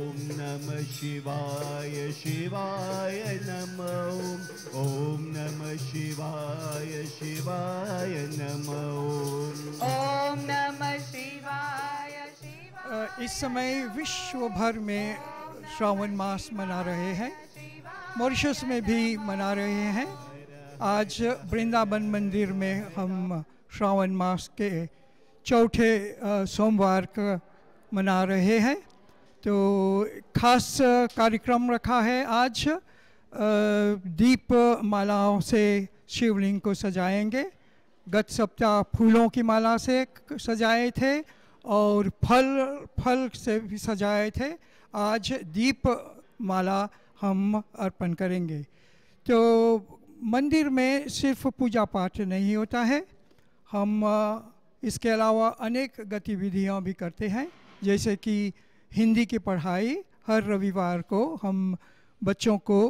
ॐ नमः शिवाय शिवाय नमः ॐ नमः शिवाय शिवाय नमः ओम। नमः शिवाय शिवाय इस समय विश्व भर में श्रावण मास मना रहे हैं। मॉरिशस में भी मना रहे हैं। आज वृंदावन मंदिर में हम श्रावण मास के चौथे सोमवार का मना रहे हैं। तो खास कार्यक्रम रखा है आज। दीप मालाओं से शिवलिंग को सजाएँगे। गत सप्ताह फूलों की माला से सजाए थे और फल फल से भी सजाए थे। आज दीप माला हम अर्पण करेंगे। तो मंदिर में सिर्फ़ पूजा पाठ नहीं होता है। हम इसके अलावा अनेक गतिविधियाँ भी करते हैं। जैसे कि हिंदी की पढ़ाई हर रविवार को हम बच्चों को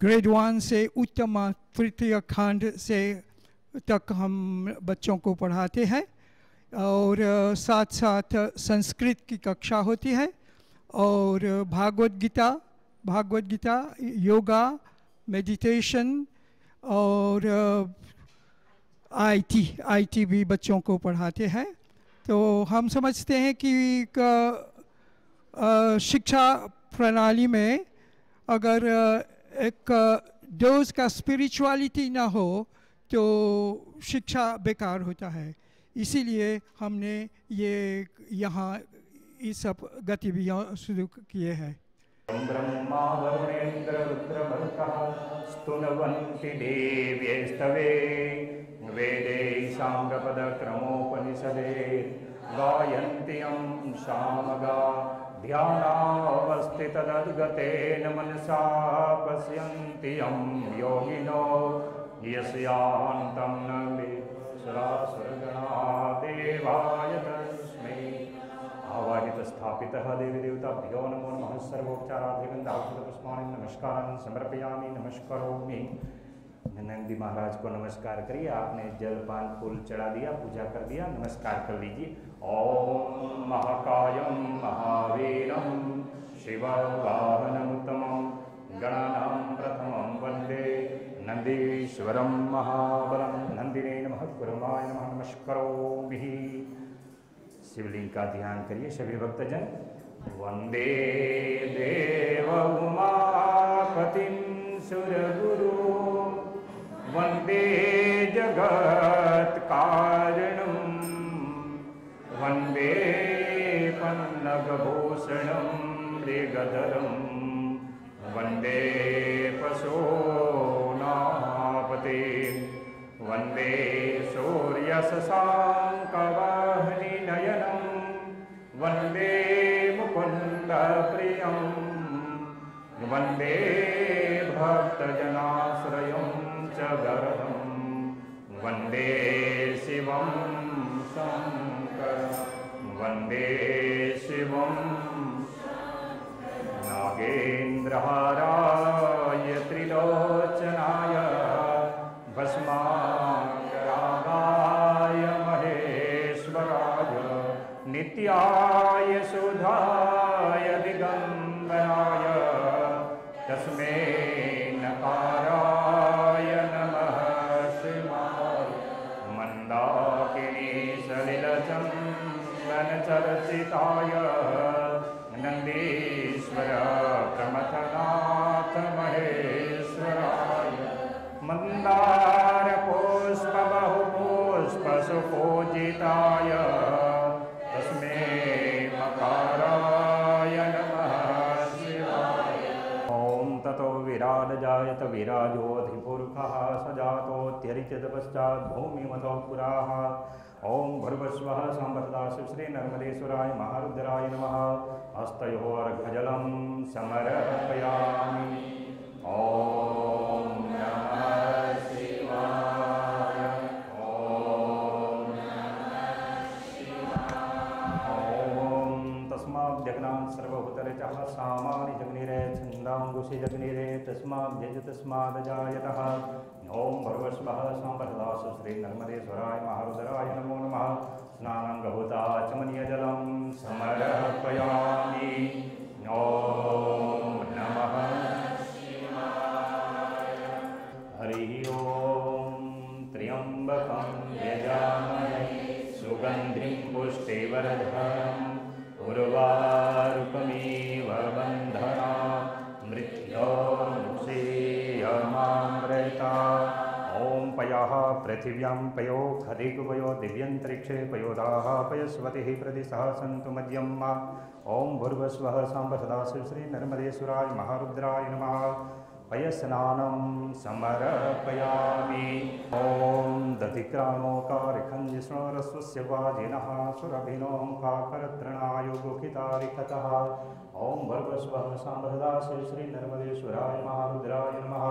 ग्रेड वन से उत्तम तृतीय खंड से तक हम बच्चों को पढ़ाते हैं और साथ साथ संस्कृत की कक्षा होती है और भागवत गीता भागवत गीता, योगा मेडिटेशन और आईटी आईटी भी बच्चों को पढ़ाते हैं। तो हम समझते हैं कि शिक्षा प्रणाली में अगर एक डोज का स्पिरिचुअलिटी ना हो तो शिक्षा बेकार होता है। इसीलिए हमने ये यहाँ ये सब गतिविधियाँ शुरू किए हैं। ब्रह्मा वरुणेन्द्ररुद्रमरुतः स्तुनवन्ति देव्यैस्तवे वेदे साङ्गपदक्रमोपनिषदे गायन्ति यं सामगा ध्यानावस्थितदद्गतेन मनसा पश्यन्ति यं योगिनो यस्यान्तं न सुरासुरगणा देवाय तस्मै आवाहित स्थापित देवी नमो नमः सर्वोपचाराधिगंधापुष्पाणि नमस्कार समर्पयामि, नमस्करोमि। नंदी महाराज को नमस्कार करिए, आपने जलपान फूल चढ़ा दिया, पूजा कर दिया, नमस्कार कर लीजिए। ओम महाकायम महावीरम शिववाहनमुत्तमं गणानां प्रथमं वंदे नन्दीश्वरं महाबलं। नन्दिने नमः कुर्माय नमः, नमस्करोमि। शिवलिंग का ध्यान करिए, सभी भक्तजन। वंदे देव उमापतिं सुरगुरु। वंदे जगत कारणं वंदे पन्नगभूषणं मृगधरं। वंदे पशूनापते। वंदे सूर्यशशाङ्कवाहिनीनयनं वंदे मुकुन्दप्रियं वंदे भक्तजनाश्रयं च गरहं वंदे शिवं शङ्करं वंदे शिवं नागेन्द्रहाराय नित्याय सुधाय दिगम्बराय। तस्मै नकाराय नमः शिवाय मन्दाकिनी सलिलचन्दनचर्चिताय। नन्दीश्वर प्रमथनाथ महेश्वराय मन्दारपुष्पबहुपुष्पसुपूजिताय विराजजायत विराजोऽधिपुरुषः स जातोऽत्यरिचत पश्चात् भूमिमतो पुराः। ॐ भर्वस्वः सम्प्रदास्य श्रीनर्मदेश्वराय महारुद्राय नमः। हस्तयोर्घजलं समर्पयामि। ॐ छन्दाङ्गुषि जग्निरे तस्मात् यज तस्मात् जायतः। ॐ भर्वस्वः सम्प्रदास श्री नर्मदेश्वराय महारुदराय नमो नम। स्नानं गहुता चमनीयजल समर्पयामि। ॐ पृथिव्यां पयो खदिगुपयो दिव्यन्तरिक्षे पयोदाः पयस्वतिः प्रदिशः सन्तु मद्यं मा। ॐ भूर्भुवस्वः साम्ब सदाशिव श्रीनर्मदेश्वराय महारुद्राय नमः। पयस्नानं समर्पयामि। ॐ दधिक्राणोकारिखञ्जिष्णोरस्वस्य वाजिनः सुरभिनोङ्काकरतृणायुगुखितारिखतः ॐ भर्गस्वः साम्बदास्य श्रीनर्मदेश्वराय महारुद्राय नमः।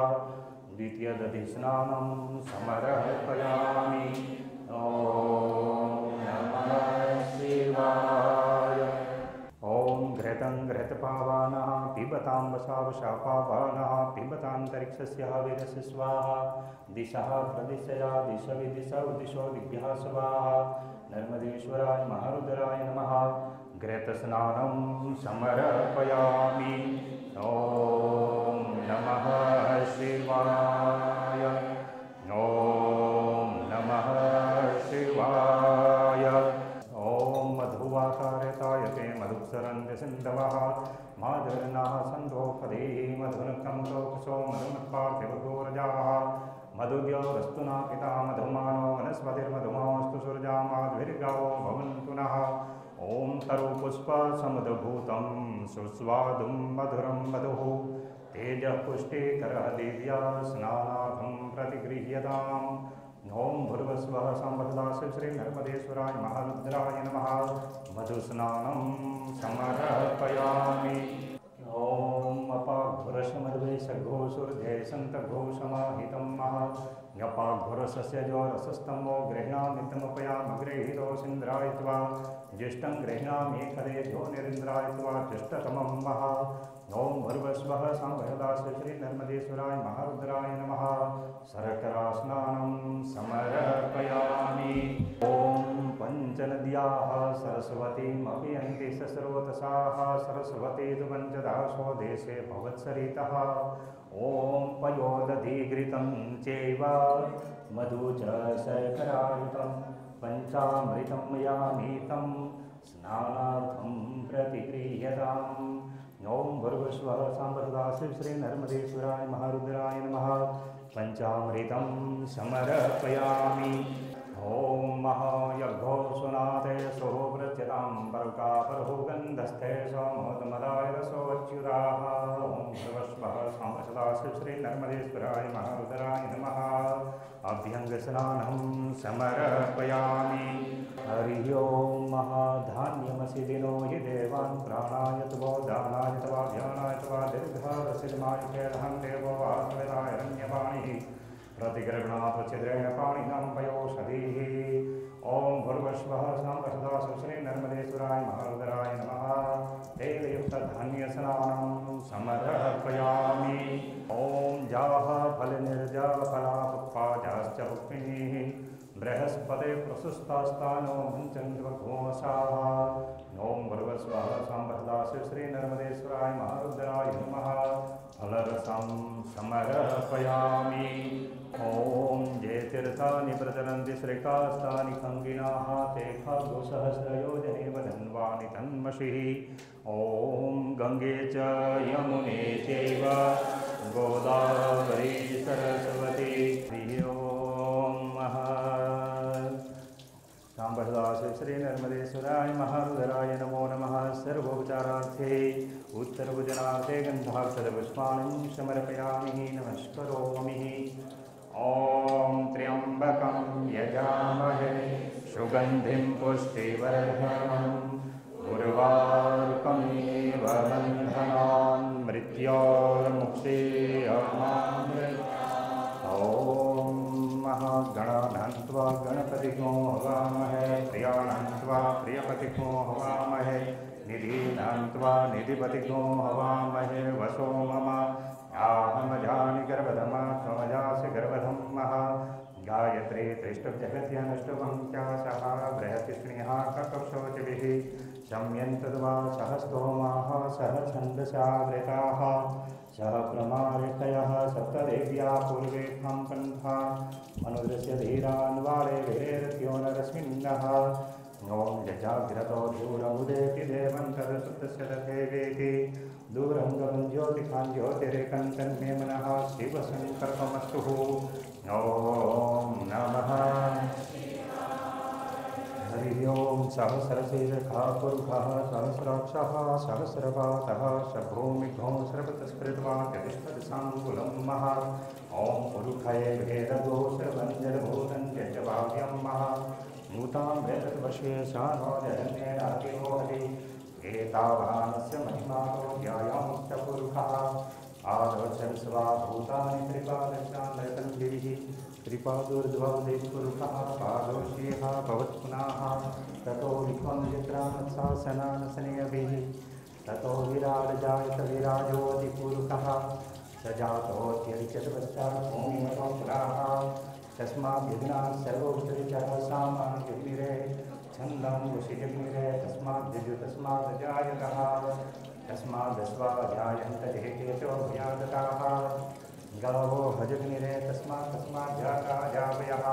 द्वितीयदधिस्नानं समर्पयामि। ॐ नमः शिवाय। ॐ घृतं घृतपावानः पिबतां वसावशापावानः पिबतान्तरिक्षस्य हविरस्य स्वाहा, दिशः प्रदिशया दिश विदिशौ दिशो दिभ्यः स्वाहा नर्मदेश्वराय महारुद्राय नमः। घृतस्नानं समर्पयामि। ॐ नमः शिवाय। ॐ नमः शिवाय। ॐ मधुवाकारतायते मधुसरन्ति सिन्धवः। माधुर्नाः सन्दोपदेः मधुनकं लोकसो मधुमत्पार्थिवगोरजाः। मधुद्योरस्तु न पिता मधुमानो वनस्पतिर्मधुमास्तु सुरजा माध्विर्गावो भवन्तु नः। ॐ तरुपुष्पसमुद्भूतं सुस्वादुं मधुरं मधुः। तेजः पुष्टिकरः दिव्या स्नानार्थं प्रतिगृह्यताम्। ॐ भूर्भुवस्वः सम्पदास्य श्रीनर्मदेश्वराय महारुद्राय नमः। मधुस्नानं समर्पयामि। ॐ अपाघुरसमर्वे सघोषुर्धे सन्तघोषमाहितं मः ञपाघुरसस्य जोरसस्तम्भो गृह्णामितमुपयामगृहीतो सिन्द्रायित्वा ज्येष्ठं गृह्णामि खदेभ्यो निरिन्द्रायित्वा ज्येष्ठतमं मः ॐ भर्वस्वः सम्भदास्य श्रीनर्मदेश्वराय महारुद्राय नमः। शर्करास्नानं समर्पयामि। ॐ पञ्चनद्याः सरस्वतीमपि अन्ति सस्रोतसाः सरस्वती तु पञ्चदाशो देशे भवत्सरितः। ॐ पयोदधिघृतं चैव मधु च शर्करायुतं पञ्चामृतं मयानीतं स्नानार्थं प्रतिगृह्यताम्। ॐ भूर्भुवस्वः साम्बदाशिव श्रीनर्मदेश्वराय महारुद्राय नमः। पञ्चामृतं समर्पयामि। ॐ महायज्ञो सुनाते सोः प्रत्यतां परुकापरहो गन्धस्थे सोमोदमदाय रसोच्युताः ॐ भूर्भुवस्वः साम्बदाशिव श्रीनर्मदेश्वराय महारुद्राय नमः। अभ्यङ्गस्नानं समर्पयामि। हरिः ॐ महाधान्यमसि दिनो हि देवान् प्राणाय तवो दानाय तवा ध्यानाय तवा दीर्घारसिमाय केलहं देवो आत्मविदायरण्यवाणिः प्रतिगृह्णात्वचिद्रेण पाणिनां पयोषधीः ॐ भूर्भुवस्वः साम्बसदा सुश्री नर्मदेश्वराय महारुद्राय नमः। तेलयुक्तधान्यस्नानं समर्पयामि। ॐ जाः फलनिर्जाफलापुष्पाजाश्च पुष्पिणीः बृहस्पते प्रशस्तास्तानो मुञ्चन्द्वघोषाः ॐ भर्वस्वः सम्प्रदास्य श्रीनर्मदेश्वराय महारुद्राय नमः। फलरसं समर्पयामि। जयतीर्थानि प्रचलन्ति श्रीकास्तानि खङ्गिनाः, ते खगुसहस्रयोजने वदन्वानि तन्मषिः। ॐ गङ्गे च यमुने गोदावरी सरस्वती। श्री नर्मदेश्वराय महारुद्राय नमो नमः। सर्वोपचारार्थे उत्तरभुजनार्थे गन्धाक्षरपुष्पाणं समर्पयामि। नमस्करोमि। ॐ त्र्यम्बकं यजामहे, सुगन्धिं पुष्टिवर्धनम् उर्वारुकमेव बन्धनान् मृत्योर्मुक्षेयमामृत् ॐ महागणानन्त्वा गणपतिको हवामहे प्रियाणन्त्वा हवामहे हवामहे वसो मम याहमजानि गर्भधमा त्वमजासि गर्भधं गायत्री त्रिष्टुर्जगत्यनुष्टुभं च सः बृहतिस्नेहा ककशोचिभिः शम्यन्तद्वा सह स्तोमाः सह छन्दसावृताः सह प्रमारितयः सप्तदेव्या पूर्वे खं पन्था अनुदृश्य धीरान् वारे विरेरत्यो नरस्मिन्नः ॐ जजाग्रतो दूरमुदेति देवं तदसुतस्य रथेवेति दूरं गमं ज्योतिकान् ज्योतिरेकं तन्मे मनः शिवसङ्कल्पमस्तु। ॐ नमः। हरि ओं सहस्रशीर्षः पुरुषः सहस्राक्षः, सहस्रपातः शभूमिघो सर्वतस्पृत्वान् चतुष्पदसाङ्कुलं मः ॐ पुरुषये भेददोषभञ्जनभूतं यजभाव्यं मः नूतां वेदवशेषानो जगन्येनातिरो हरि एतावानस्य महिमानो ध्यायामुश्च पुरुषः आदोचन् स्वा भूतानि त्रिपादशान्तकण्डिः त्रिपादोर्ध्वदेवपुरुषः पादोषेः भवत्पुनाः। ततो विश्वं चित्रानशासनानसनयभिः ततो विराजजायत स जातोऽत्यरिचतपश्चात् भूमिमतो तस्माद्यज्ञा सर्वोत्तरिचः सामान्यग्निरे छन्दाङ्गुषिजग्निरे तस्माद्यजु तस्मादजायतः तस्मादस्वाध्यायन्त जेकेशो भयागताः गावो भजग्निरे तस्मात् तस्मात् जाता जावयः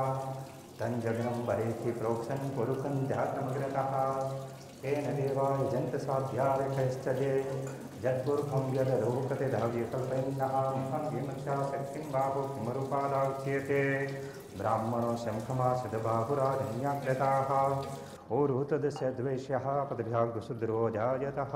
तञ्जग्नं वरेति प्रोक्षन् पुरुषं जातमग्रतः तेन देवा यजन्तसाध्यायकैश्चये यत्पुरुषं यदरोकते धाव्यकल्पयन्नः मुखं विमक्षा शक्तिं बाहु किमरूपादाच्यते। ब्राह्मणो शङ्खमासदबाहुराजन्याकृताः ओरुतदस्य द्वेष्यः पदभ्यागुशुद्रो जायतः।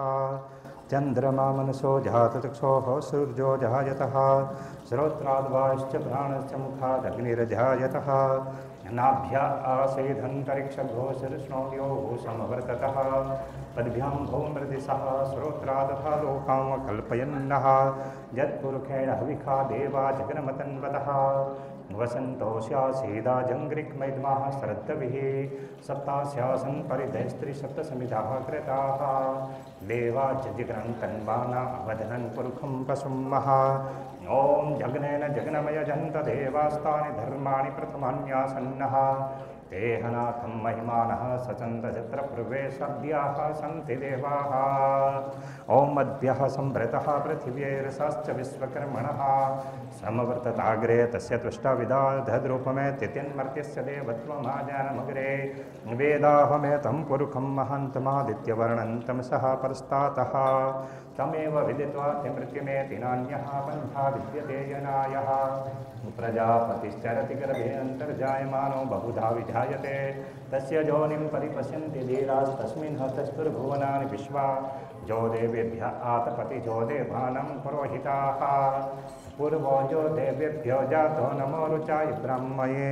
चन्द्रमा मनसो जातचक्षोः सूर्यो जायतः। श्रोत्राद्वाश्च प्राणश्च मुखादग्निरजायतः। नाभ्या आसेधन्तरिक्षघोषकृष्णो समवर्ततः। पद्भ्यां भौमृदिशः श्रोत्रा तथा लोकां कल्पयन्नः। यत्पुरुषेण हविखा देवा जगन्मतन्वतः। वसन्तोष्यासीदाजङ्घ्रिक्मैद्माः श्रद्धभिः सप्तास्यासन् परिधैस्त्रिसप्तसमिधाः कृताः देवा च जिग्रन्तन्वाना ओं पुरुखं पशुमः ॐ जग्नेन जग्नमयजन्तदेवास्तानि धर्माणि प्रथमान्यासन्नः। देहनाथं महिमानः सचन्दचित्रपूर्वे सद्याः सन्ति देवाः। ॐ मद्भ्यः सम्भृतः पृथिव्यैरसाश्च विश्वकर्मणः। समवर्तताग्रे तस्य तुष्टविदाधद्रूपमेत्यतिन्मर्त्यस्य देवत्वमाजानमग्रे। वेदाहमेतं पुरुखं महान्तमादित्यवर्णं तमसः परस्तातः। तमेव विदित्वा तिमृत्युमे तिनान्यः पन्था विद्यते जनायः। प्रजापतिश्चरति गर्भे अन्तर्जायमानो बहुधा विधायते। तस्य जोनिं परिपश्यन्ति धीरास्तस्मिन् हस्तस्तुर्भुवनानि विश्वा। जो देवेभ्य आतपति जो देवानं पुरोहिताः। पूर्वो जो देवेभ्यो जातो नमो रुचाय ब्राह्मये।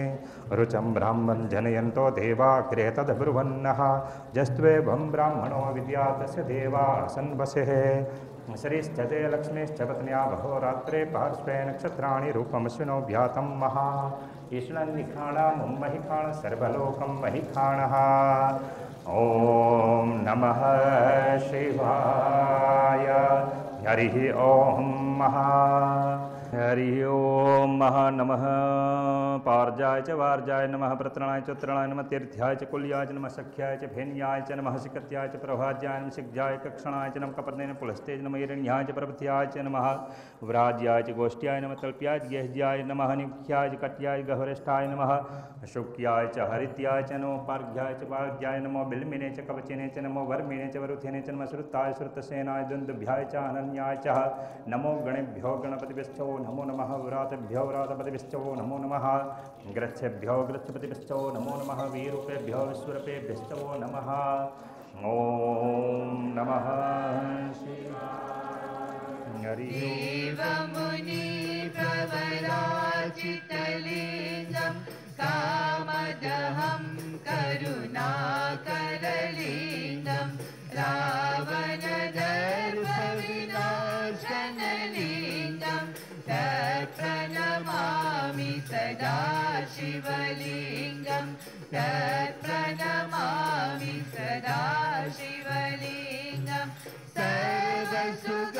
रुचं ब्राह्मन् जनयन्तो देवाग्रे तद्ब्रुवन्नः। जस्त्वेवं ब्राह्मणो विद्यातस्य देवा सन्वसेः। श्रीश्च ते लक्ष्मीश्च पत्न्या बहोरात्रे पार्श्वे नक्षत्राणि रूपमश्विनो व्यातं महा। ईश्वरनिखाणा मुम्महिखाण सर्वलोकं महिखाणः। ॐ नमः शिवाय। हरिः ॐ महा। हरिः ॐ महा नम। पार्जाय च वार्जाय नमः प्रतृणाय च नमः तीर्थ्याय च कुल्याय च नमः, सख्याय च फेन्याय च नमः, सिकत्याय च प्रभाज्याय नमः सिग्जाय कक्षणाय च नमः, कपर्देन पुलस्ते च नमः, हिरण्याय च प्रपथ्याय च नमः, व्राज्याय च गोष्ठ्याय नमः, तल्प्याय गेहज्याय नमः, निख्याय च कट्याय गहरिष्ठाय नमः शुक्याय च हरित्याय च नमो पार्घ्याय च पार्घ्याय नमो बिल्मिने च कवचिने च नमो वर्मिणे च वरुथेने च नमः श्रुताय श्रुतसेनाय द्वन्द्वभ्याय च अनन्याय च। नमो गणेभ्यो गणपतिभ्यश्चो नमो नमः व्रातभ्यो व्रातपतिभ्यश्चो नमो नमः ग्रच्छेभ्यो ग्रच्छपतिभ्यश्चो नमो नमः वीरूपेभ्यो विश्वरूपेभ्यश्चो नमः ॐ नमः हरि देवमुनिप्रवराचितलिङ्गं शिवलिङ्गं तत्प्रणमामि सदा शिवलिङ्गं सर्वसुगन्धसुलेपितलिङ्गं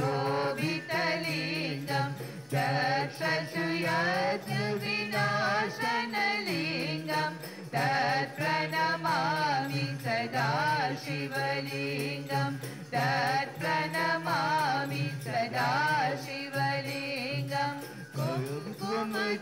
शोभितलिङ्गं ोभितलिङ्गं सशुयाविनाशनलिङ्गं तत्प्रणमामि सदा शिवलिङ्गं तत्प्रणमामि सदा शिवलिङ्गं कुङ्कुमचन्दन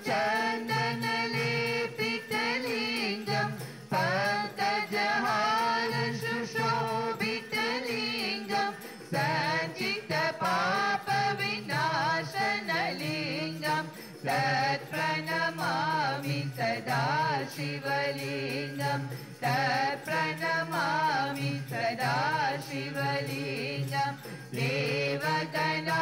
प्रणमामि सदाशिवलिगं देवदनाशि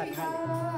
Bye.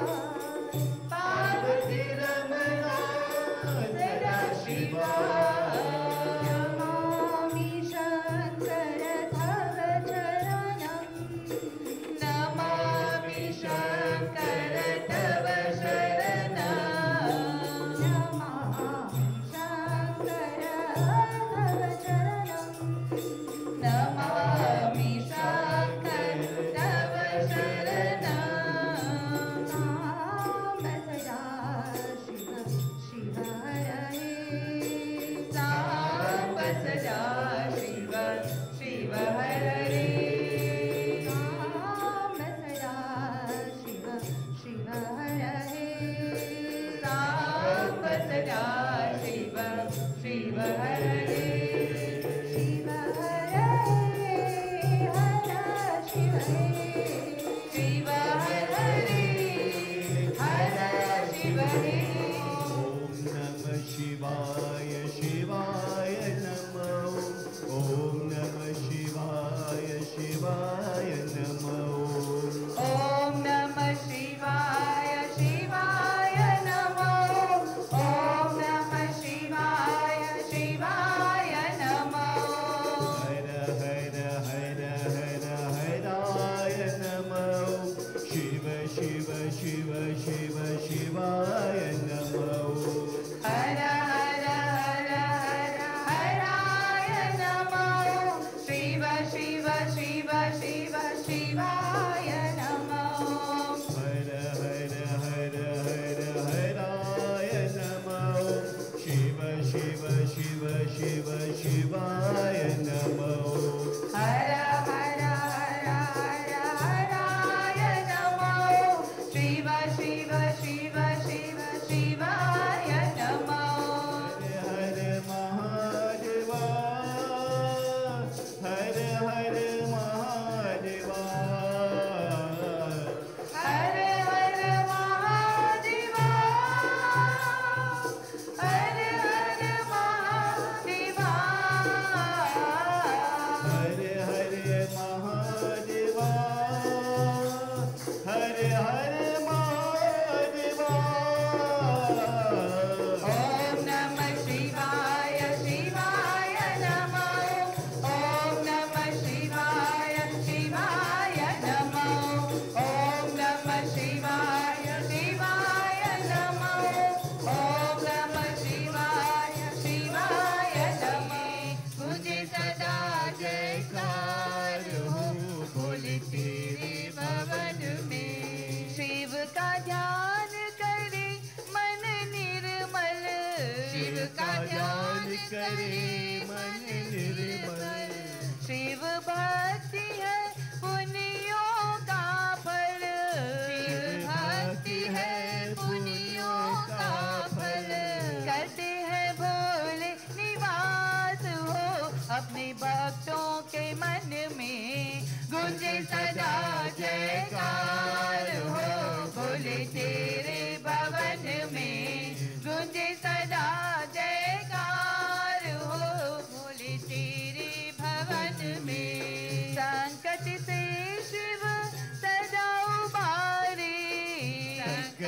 Maharaj.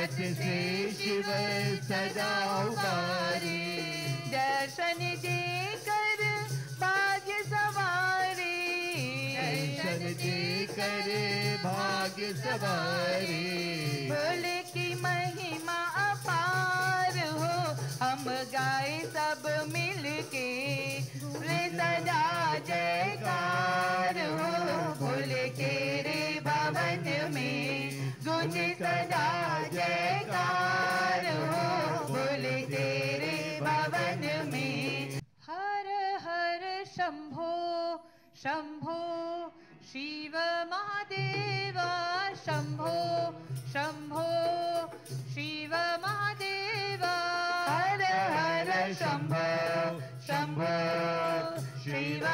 सच से शिव सजाओ बारी। दर्शन देकर भाग्य सवारी। दर्शन देकर भाग्य सवारी। भोले की महिमा अपार हो हम गाय सब मिलके। के सजा जयकार हो। भोले के रे भवन में गुंज सजा जय शम्भो शिव महादेव शम्भो शम्भो शिव महादेव। हर हर शम्भो शम्भो शिव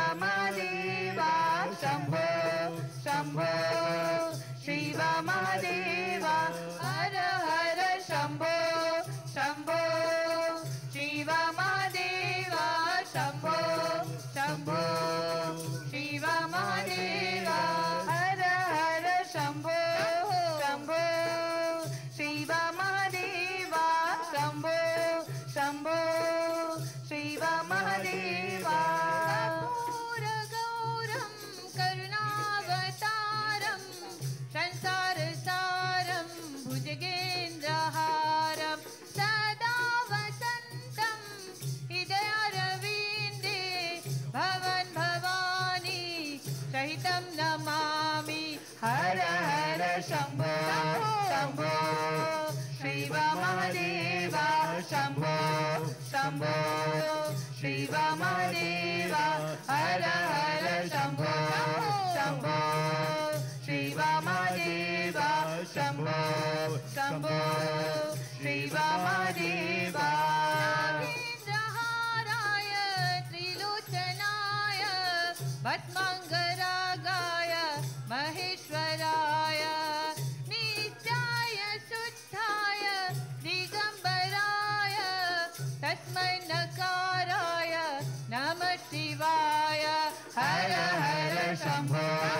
हर हर शम्भो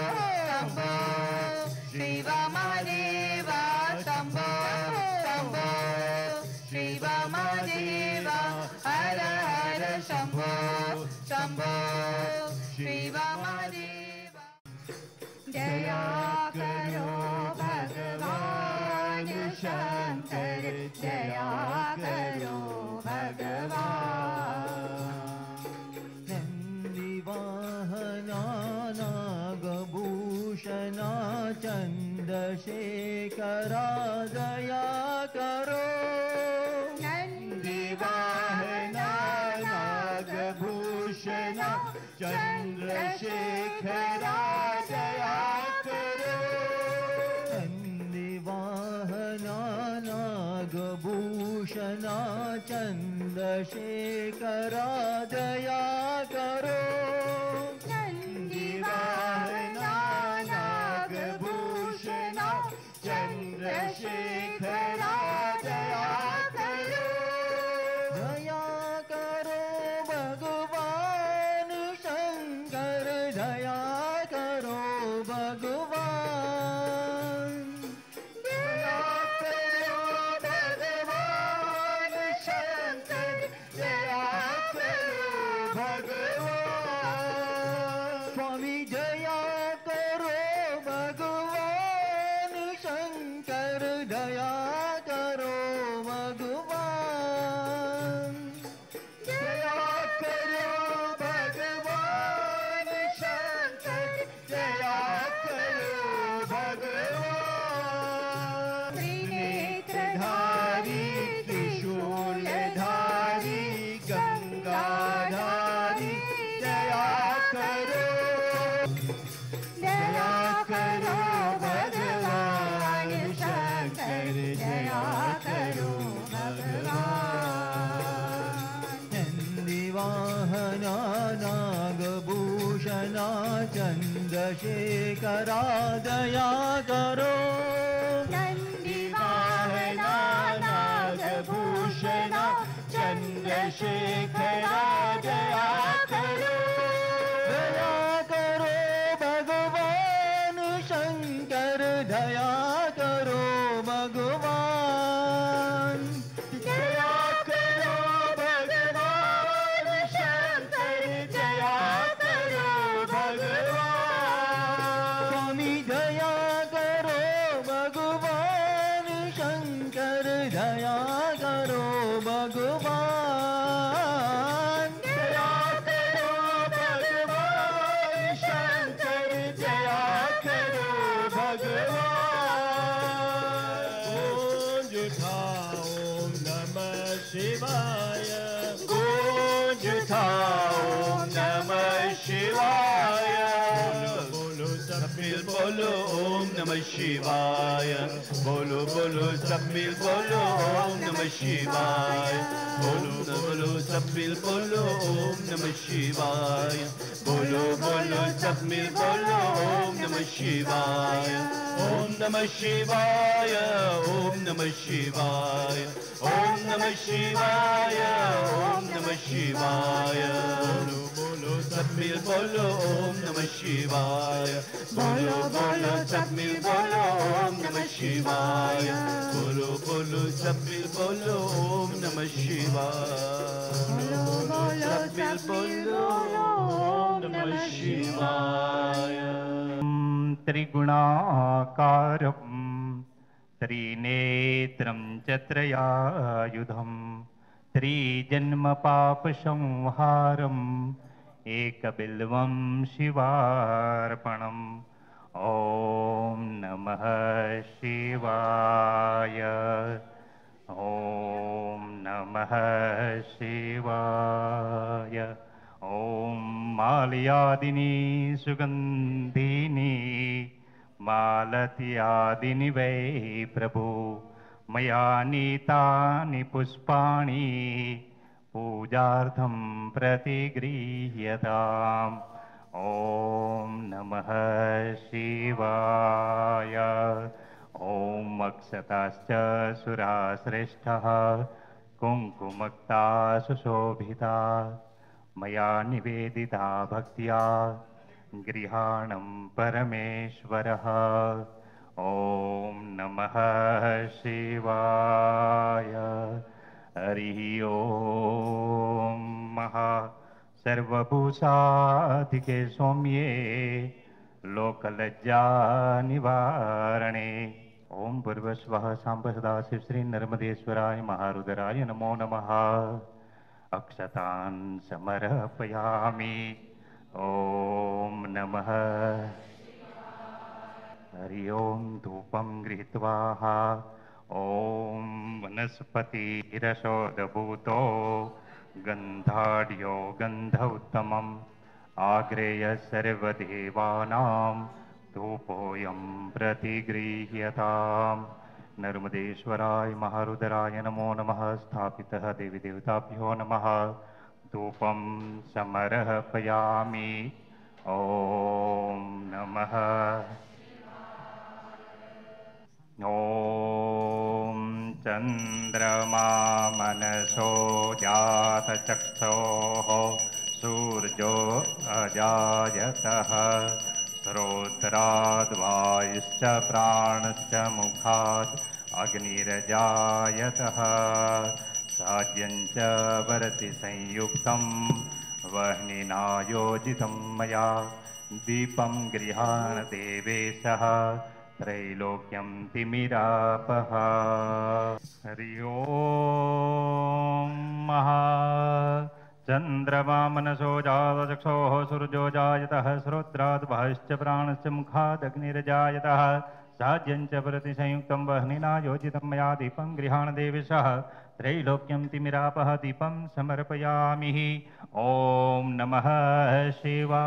शेख रा दया करोहना नागूषण चन्द्र शेख राजया नागभूषण चन्द्र शेख राजया যায় शिवाय। बोलो बोलो सब मिल बोलो नमः शिवाय। बोलो बोलो सब मिल बोलो नमः शिवाय। बोलो बोलो सब मिल बोलो ओम नमः शिवाय। ओम नमः शिवाय ओम नमः शिवाय। ओम नमः शिवाय ओम नमः शिवाय बोलो बोलो ओम नमः शिवाय। बोलो बोलो सब मिल बोलो ओम नमः शिवाय। बोलो बोलो सब मिल बोलो ओम नमः शिवाय। बोलो बोलो सब मिल बोलो ओम नमः शिवाय। त्रिगुणाकारं त्रिनेत्रं च त्रयायुधं त्रिजन्मपापसंहारम् एकबिल्वं शिवार्पणम्। ॐ नमः शिवाय। ॐ नमः शिवाय। ॐ मालयादिनी सुगन्धिनी मालत्यादिनि वै प्रभु। मया नीतानि पुष्पाणि पूजार्थं प्रतिगृह्यताम्। ॐ नमः शिवाय। ॐ अक्षताश्च सुराश्रेष्ठः। कुङ्कुमक्ता सुशोभिता मया निवेदिता भक्त्या। गृहाणं परमेश्वरः। ॐ नमः शिवाय। हरिः ॐ महा सर्वभूषाधिके सौम्ये लोकलज्जानिवारणे ॐ पूर्वस्वः साम्ब सदाशिव श्री नर्मदेश्वराय महारुद्राय नमो नमः। अक्षतान् समर्पयामि। ॐ नमः। हरि ओं धूपं गृहीत्वा ॐ वनस्पतिरसोदभूतो गन्धाढ्यो गन्ध उत्तमम् आग्रेय सर्वदेवानां धूपोऽयं प्रतिगृह्यताम् नर्मदेश्वराय महारुद्राय नमो नमः स्थापितः देवीदेवताभ्यो नमः धूपं समर्पयामि। ॐ नमः। ॐ चन्द्रमा मनसो जातचक्षोः सूर्यो अजायतः श्रोत्राद्वायुश्च प्राणश्च मुखात् अग्निरजायतः साध्यञ्च वरति संयुक्तं वह्निना योजितं मया दीपं गृहाण देवेशः त्रैलोक्यं तिमिरापः। हरि ॐ महा। चन्द्रमा मनसो जातचक्षोः सूर्यो जायतः श्रोत्राद्भाश्च प्राणश्च मुखादग्निर्जायतः। साध्यञ्च प्रतिसंयुक्तं वह्निना योजितं मया दीपं गृहाण देविशः त्रैलोक्यं तिमिरापः दीपं समर्पयामि। ॐ नमः शिवा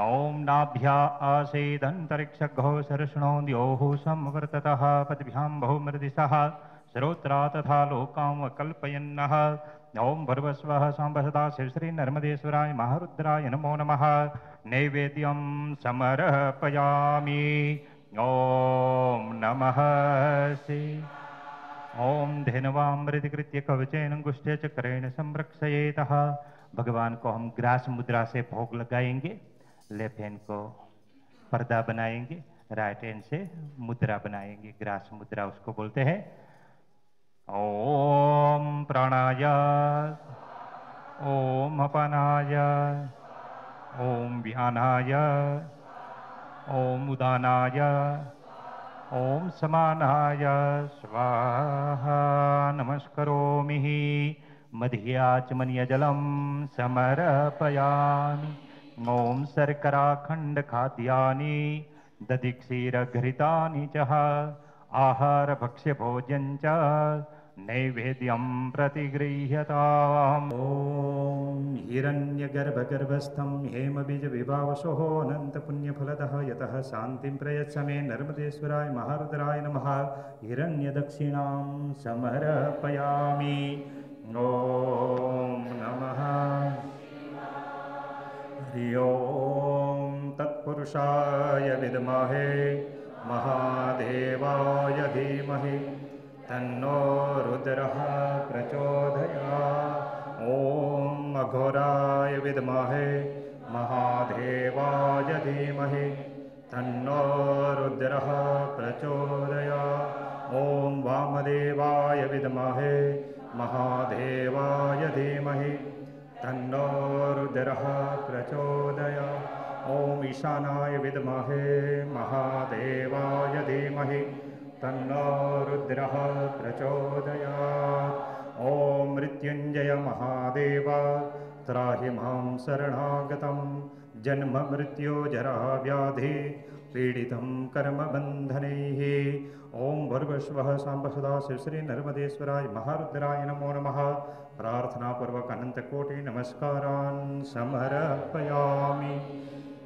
ॐ नाभ्या आसीदन्तरिक्षघोषर्षणो द्योः संवर्ततः पद्भ्यां बहुमृदिशः श्रोत्रा तथा लोकां कल्पयन्नः ॐ भर्वस्वः साम्बसदा शिवश्री नर्मदेश्वराय महारुद्राय नमो नमः। नैवेद्यं समर्पयामि। ॐ नमः श्री ओम धेनवामृतकृत्य कवचेन गुष्ठे चक्रेण संरक्षयेतः। भगवान को हम ग्रास मुद्रा से भोग लगाएँगे। लेफ़्ट हैंड को पर्दा बनाएँगे, राइट हैंड से मुद्रा बनाएँगे, ग्रास मुद्रा उसको बोलते हैं। ओम प्राणाय, ओम अपानाय, ओम व्यानाय ओम उदानाय ॐ समानाय। स्वाहा, नमस्करोमि मध्याचमनीयजलं समर्पयामि। ॐ शर्कराखण्डखाद्यानि दधिक्षीरघृतानि च आहारभक्ष्यभोज्यं च, नैवेद्यं प्रतिगृह्यताम्। ॐ हिरण्यगर्भगर्भस्थं हेमबीजविभावशोः अनन्तपुण्यफलदः, यतः शान्तिं प्रयच्छ मे नर्मदेश्वराय महारुद्राय नमः। हिरण्यदक्षिणां समर्पयामि। ॐ नमः। ॐ तत्पुरुषाय विद्महे महादेवाय धीमहि तन्नो रुद्रः प्रचोदयात्। ॐ अघोराय विद्महे महादेवाय धीमहि तन्नो रुद्रः प्रचोदयात्। ॐ वामदेवाय विद्महे महादेवाय धीमहि तन्नो रुद्रः प्रचोदय ॐ ईशानाय विद्महे महादेवाय धीमहि। तन्नो रुद्रः प्रचोदयात् ॐ मृत्युञ्जय महादेव त्राहि माँ शरणागतं जरा व्याधि पीडितं कर्मबन्धनैः। ॐ भर्गस्वः साम्ब सदा शिवश्री नर्मदेश्वराय महारुद्राय नमो नमः। प्रार्थनापूर्वक अनन्तकोटि नमस्कारान् समर्पयामि।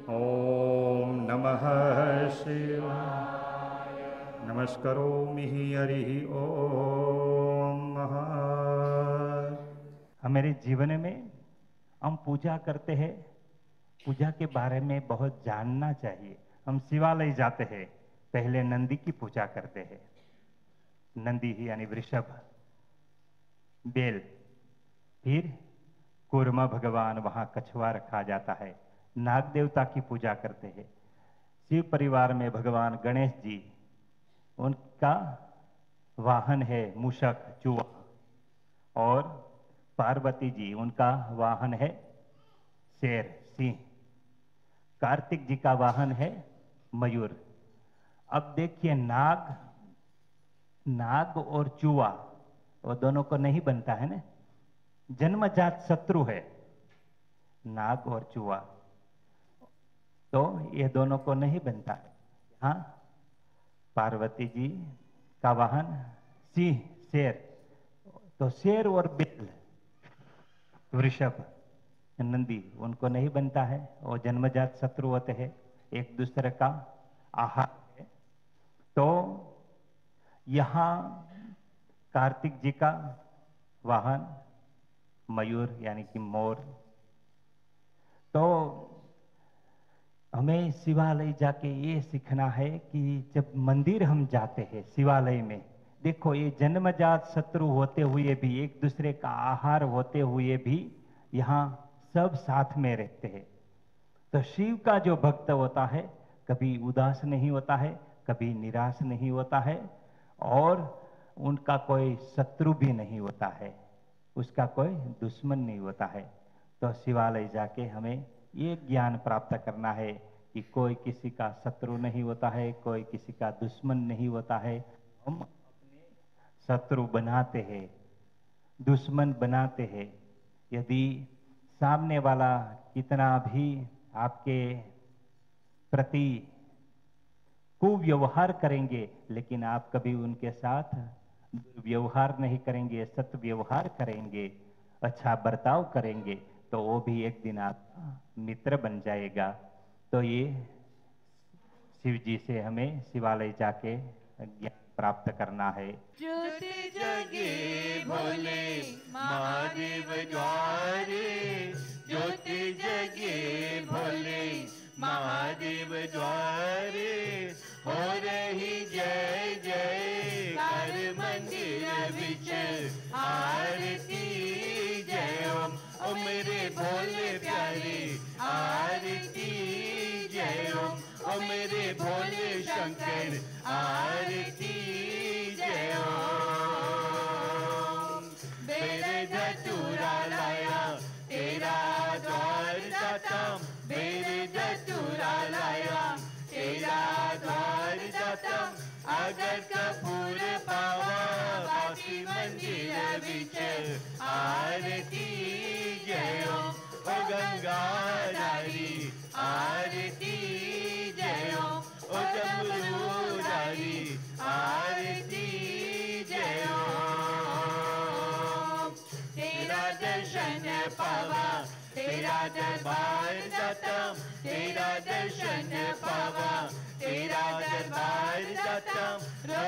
ॐ नमः शिवाय। नमस्करोमि हरिः महा हमारे जीवन में हम पूजा करते हैं। पूजा के बारे में बहुत जानना चाहिए। हम शिवालय जाते हैं, पहले नंदी की पूजा करते हैं। नंदी ही यानी वृषभ, बेल, फिर कूर्मा भगवान वहाँ कछुआ रखा जाता है, नाग देवता की पूजा करते हैं। शिव परिवार में भगवान गणेश जी, उनका वाहन है मूषक, चूहा, और पार्वती जी, उनका वाहन है शेर, सिंह। कार्तिक जी का वाहन है मयूर। अब देखिए नाग नाग और चूहा वो दोनों को नहीं बनता है ना? जन्मजात शत्रु है, नाग और चूहा तो ये दोनों को नहीं बनता। हाँ पार्वती जी का वाहन, सिंह, शेर। तो शेर और बिल, वृषभ, नंदी, उनको नहीं बनता है, वो जन्मजात शत्रु होते हैं। एक दूसरे का आहार है। तो यहाँ कार्तिक जी का वाहन, मयूर यानी कि मोर। तो हमें शिवालय जाके ये सीखना है कि जब मंदिर हम जाते हैं शिवालय में, देखो ये जन्मजात शत्रु होते हुए भी, एक दूसरे का आहार होते हुए भी यहाँ सब साथ में रहते हैं। तो शिव का जो भक्त होता है, कभी उदास नहीं होता है, कभी निराश नहीं होता है, और उनका कोई शत्रु भी नहीं होता है, उसका कोई दुश्मन नहीं होता है। तो शिवालय जाके हमें ये ज्ञान प्राप्त करना है कि कोई किसी का शत्रु नहीं होता है, कोई किसी का दुश्मन नहीं होता है। हम अपने शत्रु बनाते हैं, दुश्मन बनाते हैं। यदि सामने वाला कितना भी आपके प्रति कुव्यवहार करेंगे, लेकिन आप कभी उनके साथ दुर्व्यवहार नहीं करेंगे सत्य व्यवहार करेंगे अच्छा बर्ताव करेंगे तो वो भी एक दिन आपका मित्र बन जाएगा। तो ये शिव जी से हमें शिवालय जाके ज्ञान प्राप्त करना है। ज्योति जगे भोले, महादेव द्वारे जगे भोले महादेव द्वारे हो रही जय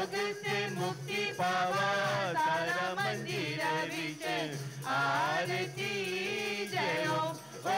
रोग से मुक्ति पावा सारा मंदिर विषय आरती जयो ओ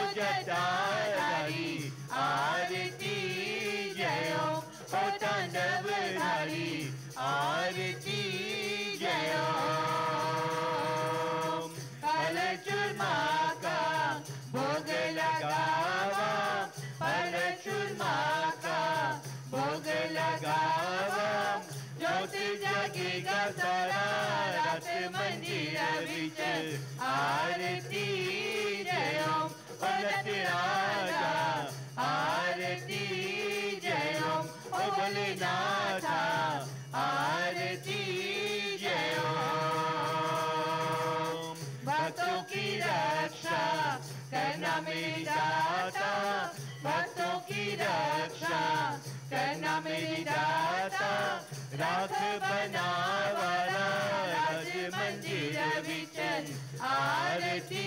I think.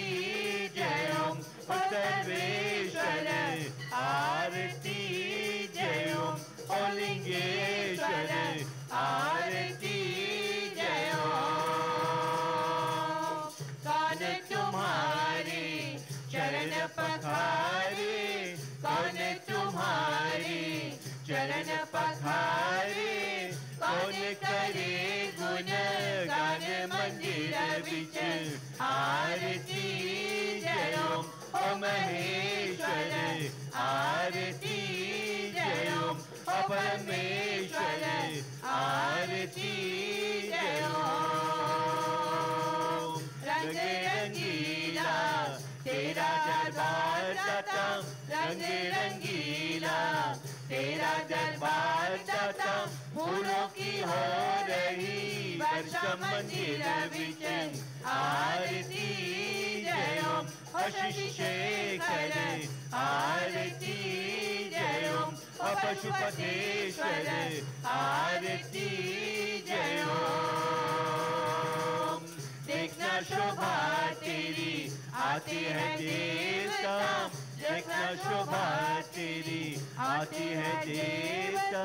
विच आरती ओ महेश्वर, आरती जयोम ओ परमेश्वर, आरती रंग रंगीला, तेरा दरबार रंग रंगीला, तेरा दरबार दाता फूलों की हो आरती जयम अशिशेखर आरती जयम अपशुपतेश्वर आरती जयम देखना शोभा तेरी, आती है देवता देखना शोभा तेरी, आती है देवता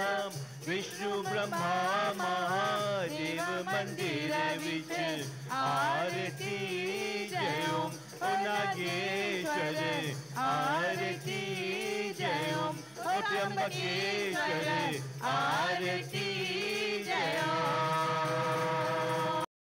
विष्णु ब्रह्मा महादेव मंदिर विच आरती जय ओम नागेश्वर आरती जय त्र्यंबकेश्वर आरती